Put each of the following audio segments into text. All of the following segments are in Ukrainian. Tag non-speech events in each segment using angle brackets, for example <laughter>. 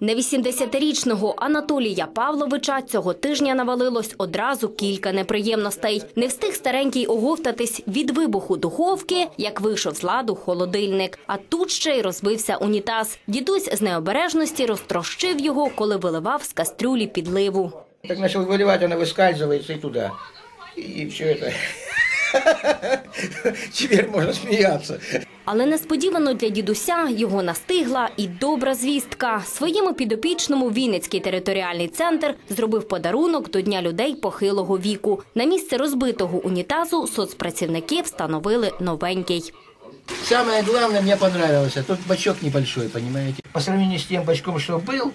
На 80-річного Анатолія Павловича цього тижня навалилось одразу кілька неприємностей. Не встиг старенький оговтатись від вибуху духовки, як вийшов з ладу холодильник. А тут ще й розбився унітаз. Дідусь з необережності розтрощив його, коли виливав з кастрюлі підливу. Так начал выливать, она выскальзывается и туда. И все это. <laughs> Теперь можно смеяться. Але несподівано для дідуся його настигла і добра звістка. Своєму підопічному Вінницький територіальний центр зробив подарунок до Дня людей похилого віку. На місце розбитого унітазу соцпрацівники встановили новенький. Самое главное, мне понравилось, тут бачок небольшой, понимаете. По сравнению с тем бачком, что был,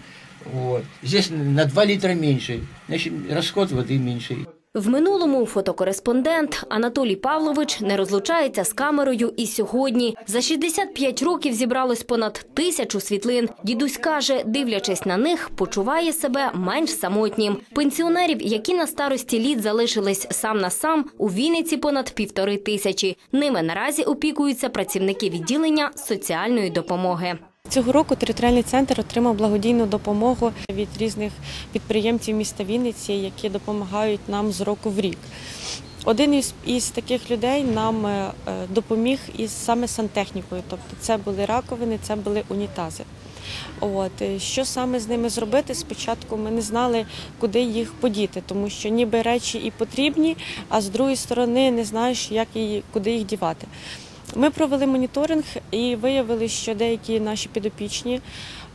вот, здесь на 2 литра меньше. Значит, расход воды меньше. В минулому фотокореспондент Анатолій Павлович не розлучається з камерою і сьогодні. За 65 років зібралось понад тисячу світлин. Дідусь каже, дивлячись на них, почуває себе менш самотнім. Пенсіонерів, які на старості літ залишились сам на сам, у Вінниці понад півтори тисячі. Ними наразі опікуються працівники відділення соціальної допомоги. Цього року територіальний центр отримав благодійну допомогу від різних підприємців міста Вінниці, які допомагають нам з року в рік. Один із, із таких людей нам е, е, допоміг із саме сантехнікою, тобто це були раковини, це були унітази. От е, що саме з ними зробити? Спочатку ми не знали, куди їх подіти, тому що ніби речі і потрібні, а з другої сторони не знаєш, як і куди їх дівати. Ми провели моніторинг і виявили, що деякі наші підопічні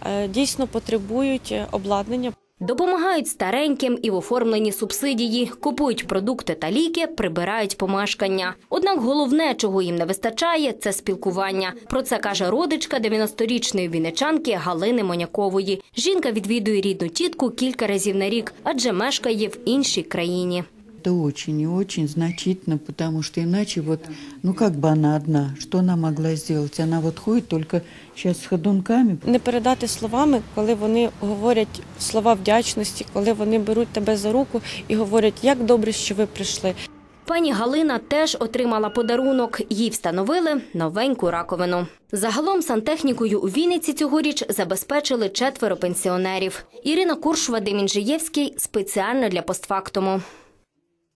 е, дійсно потребують е, обладнання. Допомагають стареньким і в оформленні субсидії, купують продукти та ліки, прибирають помешкання. Однак головне, чого їм не вистачає, це спілкування. Про це каже родичка 90-річної вінничанки Галини Монякової. Жінка відвідує рідну тітку кілька разів на рік, адже мешкає в іншій країні. Это очень и очень значительно, потому что иначе вот, ну как бы она одна, что она могла сделать? Она вот ходит только сейчас с ходунками. Не передати словами, коли вони говорять слова вдячності, коли вони беруть тебе за руку і говорять, як добре, що ви прийшли. Пані Галина теж отримала подарунок. Їй встановили новеньку раковину. Загалом сантехнікою у Вінниці цьогоріч забезпечили четверо пенсіонерів. Ірина Курш, Вадим Інжиєвський спеціально для постфактуму.